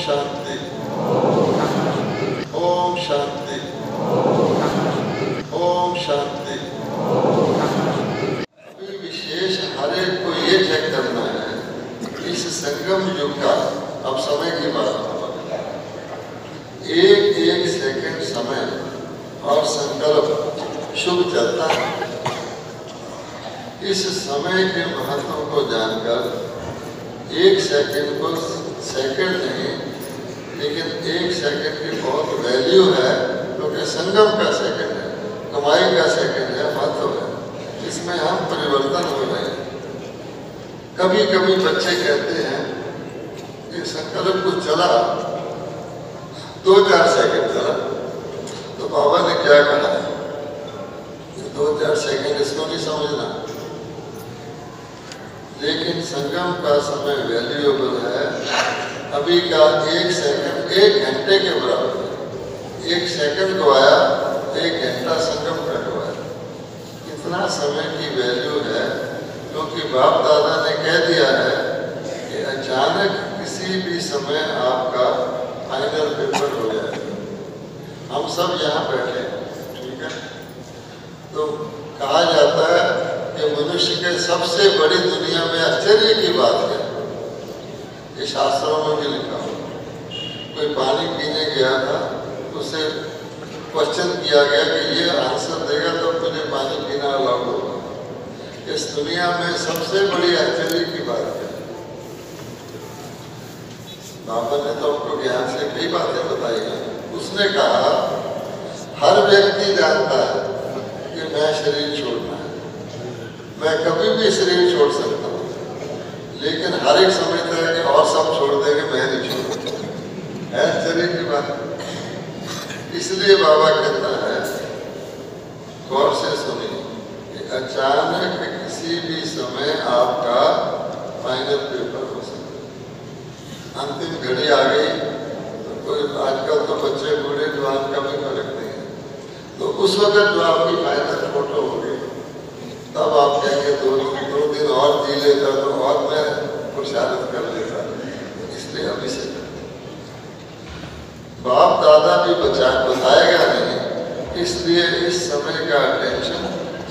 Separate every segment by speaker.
Speaker 1: शांति। ओम शांति। ओम शांति। विशेष हर एक को ये चेक करना है इस संगम युग का अब समय की बात एक एक सेकंड समय और संकल्प शुभ चलता है। इस समय के महत्व को जानकर एक सेकंड को सेकंड नहीं लेकिन एक सेकंड की बहुत वैल्यू है, क्योंकि तो संगम का सेकंड है, कमाई का सेकंड है महत्व है इसमें हम परिवर्तन हो रहे हैं। कभी कभी बच्चे कहते हैं कि संकल्प कुछ चला, दो चार सेकंड चला तो बाबा ने क्या कहा? दो चार सेकंड इसको नहीं समझना। लेकिन संगम का समय वैल्यूएबल है। अभी का एक सेकंड एक घंटे के बराबर। एक सेकंड गवाया एक घंटा संगम का इतना समय की वैल्यू है, क्योंकि बाप दादा ने कह दिया है कि अचानक किसी भी समय आपका फाइनल पेपर हो जाएगा हम सब यहाँ बैठे, ठीक है? तो कहा जाता है कि मनुष्य के सबसे बड़ी दुनिया में आश्चर्य की बात है। ये शास्त्रों में भी लिखा हो। कोई पानी पीने गया था, उसे क्वेश्चन किया गया कि ये आंसर देगा तो तुझे पानी पीना अलाउड होगा। इस दुनिया में सबसे बड़ी आश्चर्य की बात है? बाबा ने तो आपको ज्ञान से कई बातें बताई हैं। उसने कहा, हर व्यक्ति जानता है कि मैं शरीर छोड़ना है। मैं कभी भी शरीर छोड़ सकता हूँ लेकिन हर एक समझता है कि और सब छोड़ देंगे मैं नहीं शरीर की बात इसलिए बाबा कहता है, गौर से सुनिए कि अचानक किसी भी समय आपका फाइनल पेपर हो सकता अंतिम घड़ी आ गई तो कोई आजकल तो बच्चे बूढ़े जवान का भी फ़र्क नहीं है। तो उस वक्त जो आपकी फाइनल फ़ोटो होगी तब आप कहेंगे, दो दो दिन और जी लेता तो और मैं पुरुषार्थ कर लेता। इसलिए अभी से बाप दादा भी बचा, बताएगा नहीं। इसलिए इस समय का अटेंशन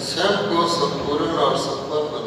Speaker 1: स्वयं को संपूर्ण और संपन्न